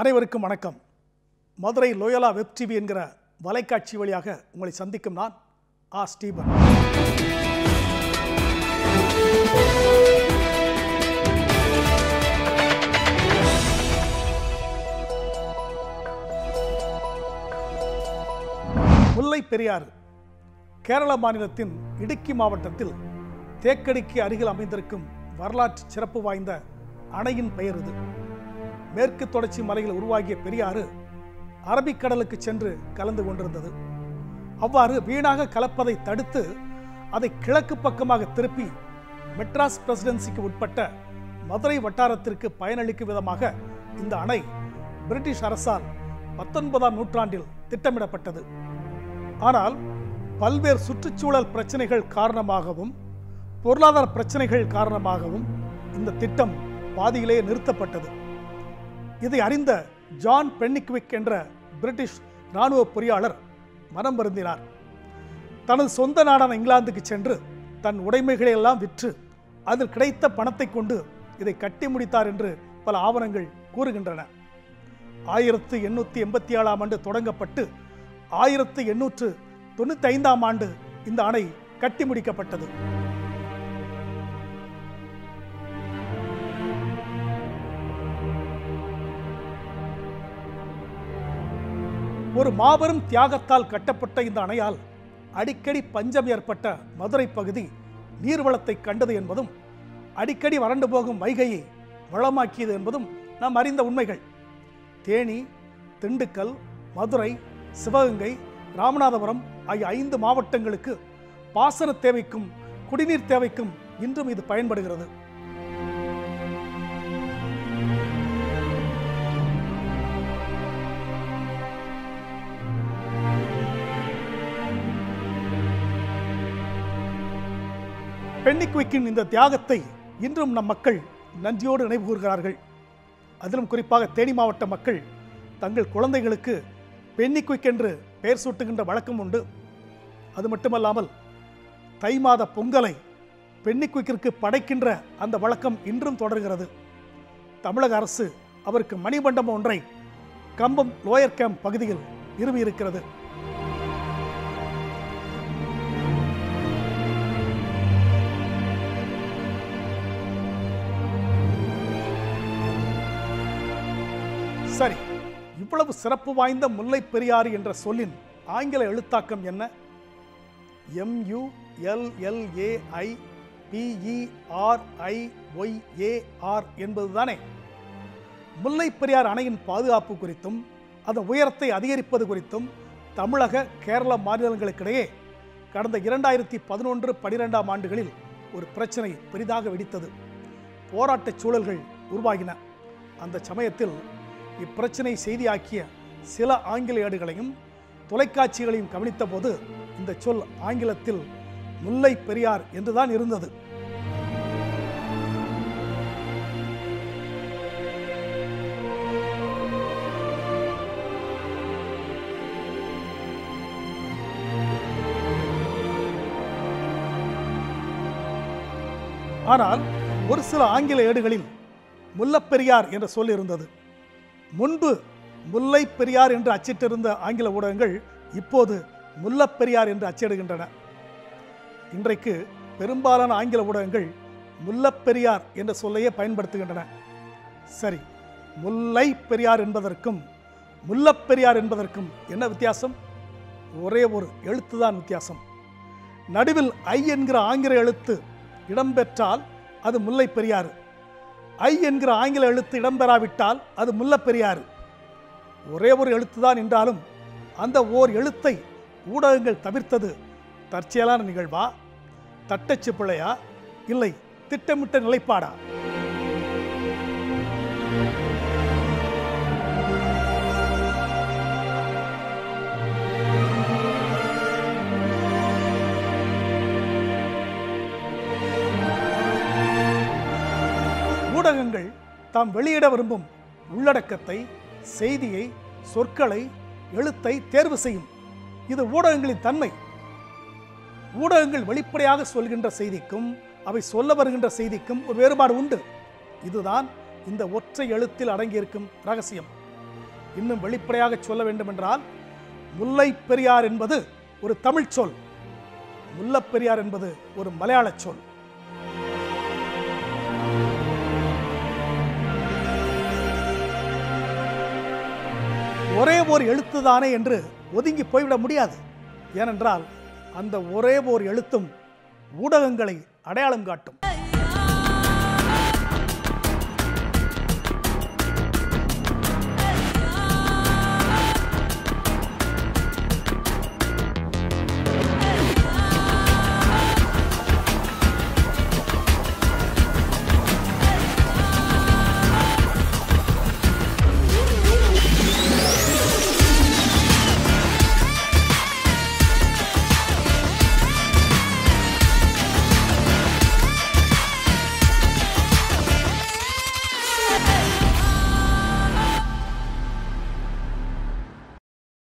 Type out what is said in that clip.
அனைவருக்கும் வணக்கம். Madurai Loyola web TV என்கிற வலைக்காட்சி வழியாக உங்களை சந்திக்கும் நான் ஆ ஸ்டீபன். முல்லை பெரியாறு கேரள மாநிலத்தின் இடுக்கி மாவட்டத்தில் தேக்கடிக்கு அருகில் அமைந்திருக்கும் வரலாற்று சிறப்பு வாய்ந்த அணையின் பெயர் இது. மேற்கு தொடர்ச்சி மலையில் உருவாகிய பெரியாறு அரபிக்கடலுக்கு சென்று கலந்து கொண்டிருந்தது. அவ்வாறு வீணாக கலப்பதை தடுத்து அதை கிழக்கு பக்கமாக திருப்பி மெட்ராஸ் பிரசிடென்சிக்கு உட்பட்ட மதுரை வட்டாரத்திற்கு பயனளிக்கும் விதமாக இந்த அணை பிரிட்டிஷ் அரசால் பத்தொன்பதாம் நூற்றாண்டில் திட்டமிடப்பட்டது. ஆனால் பல்வேறு சுற்றுச்சூழல் பிரச்சனைகள் காரணமாகவும் பொருளாதார பிரச்சனைகள் காரணமாகவும் இந்த திட்டம் பாதியிலே நிறுத்தப்பட்டது. இதை அறிந்த ஜான் பென்னிக்விக் என்ற பிரிட்டிஷ் இராணுவ பொறியாளர் மனம் வருந்தினார். தனது சொந்த நாடான இங்கிலாந்துக்கு சென்று தன் உடைமைகளை எல்லாம் விற்று அதில் கிடைத்த பணத்தை கொண்டு இதை கட்டி முடித்தார் என்று பல ஆவணங்கள் கூறுகின்றன. ஆயிரத்து எண்ணூற்றி எண்பத்தி ஏழாம் ஆண்டு தொடங்கப்பட்டு ஆயிரத்து எண்ணூற்று தொண்ணூற்றி ஐந்தாம் ஆண்டு இந்த அணை கட்டி முடிக்கப்பட்டது. ஒரு மாபெரும் தியாகத்தால் கட்டப்பட்ட இந்த அணையால் அடிக்கடி பஞ்சம் ஏற்பட்ட மதுரை பகுதி நீர்வளத்தை கண்டது என்பதும் அடிக்கடி வறண்டு போகும் வைகையை வளமாக்கியது என்பதும் நாம் அறிந்த உண்மைகள். தேனி திண்டுக்கல் மதுரை சிவகங்கை ராமநாதபுரம் ஆகிய ஐந்து மாவட்டங்களுக்கு பாசன தேவைக்கும் குடிநீர் தேவைக்கும் இன்றும் இது பயன்படுகிறது. பென்னிக்விக்கின் இந்த தியாகத்தை இன்றும் நம் மக்கள் நன்றியோடு நினைவு கூறுகிறார்கள் அதிலும் குறிப்பாக தேனி மாவட்ட மக்கள் தங்கள் குழந்தைகளுக்கு பென்னிக்விக் என்று பெயர் சூட்டுகின்ற வழக்கம் உண்டு. அது மட்டுமல்லாமல் தை மாத பொங்கலை பென்னிக்விக்கிற்கு படைக்கின்ற அந்த வழக்கம் இன்றும் தொடர்கிறது. தமிழக அரசு அவருக்கு மணிமண்டபம் ஒன்றை கம்பம் லோயர் கேம்ப் பகுதியில் நிறுவியிருக்கிறது. சரி இவ்வளவு சிறப்பு வாய்ந்த முல்லை பெரியாறு என்ற சொல்லின் ஆங்கில எழுத்தாக்கம் என்ன? எம்யூ எல்எல்ஏஐ பிஇஆர்ஐஒய்ஏஆர் என்பதுதானே? முல்லை பெரியார் அணையின் பாதுகாப்பு குறித்தும் அதன் உயரத்தை அதிகரிப்பது குறித்தும் தமிழக கேரள மாநிலங்களுக்கிடையே கடந்த இரண்டாயிரத்தி பதினொன்று பனிரெண்டாம் ஆண்டுகளில் ஒரு பிரச்சனை பெரிதாக வெடித்தது. போராட்டச் சூழல்கள் உருவாகின. அந்த சமயத்தில் இப்பிரச்சனை செய்தியாக்கிய சில ஆங்கில ஏடுகளையும் தொலைக்காட்சிகளையும் கவனித்த போது இந்த சொல் ஆங்கிலத்தில் முல்லை பெரியார் என்றுதான் இருந்தது. ஆனால் ஒரு சில ஆங்கில ஏடுகளில் முல்லப்பெரியார் என்ற சொல் இருந்தது. முன்பு முல்லை பெரியார் என்று அச்சிட்டிருந்த ஆங்கில ஊடகங்கள் இப்போது முல்லப்பெரியார் என்று அச்சிடுகின்றன. இன்றைக்கு பெரும்பாலான ஆங்கில ஊடகங்கள் முல்லப்பெரியார் என்ற சொல்லையே பயன்படுத்துகின்றன. சரி முல்லை பெரியார் என்பதற்கும் முல்லப்பெரியார் என்பதற்கும் என்ன வித்தியாசம்? ஒரே ஒரு எழுத்துதான் வித்தியாசம். நடுவில் ஐ என்கிற ஆங்கில எழுத்து இடம்பெற்றால் அது முல்லை பெரியாறு ஐ என்கிற ஆங்கில எழுத்து இடம்பெறாவிட்டால் அது முல்லப்பெரியாறு. ஒரே ஒரு எழுத்துதான் என்றாலும் அந்த ஓர் எழுத்தை ஊடகங்கள் தவிர்த்தது தற்செயலான நிகழ்வா? தட்டச்சு பிழையா இல்லை திட்டமிட்ட நிலைப்பாடா? தாம் வெளியிட விரும்பும் உள்ளடக்கத்தை செய்தியை சொற்களை எழுத்தை தேர்வு செய்யும். இது ஊடகங்களின் தன்மை. ஊடகங்கள் வெளிப்படையாக சொல்கின்ற செய்திக்கும் அவை சொல்ல வருகின்ற செய்திக்கும் ஒரு வேறுபாடு உண்டு. இதுதான் இந்த ஒற்றை எழுத்தில் அடங்கியிருக்கும் ரகசியம். இன்னும் வெளிப்படையாக சொல்ல வேண்டுமென்றால் முல்லை பெரியார் என்பது ஒரு தமிழ் சொல். முல்லப்பெரியார் என்பது ஒரு மலையாள சொல். ஒரே ஓர் எழுத்துதானே என்று ஒதுங்கி போய்விட முடியாது. ஏனென்றால் அந்த ஒரே ஓர் எழுத்தும் ஊடகங்களை அடையாளம் காட்டும்.